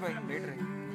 भाई लेट रहे हैं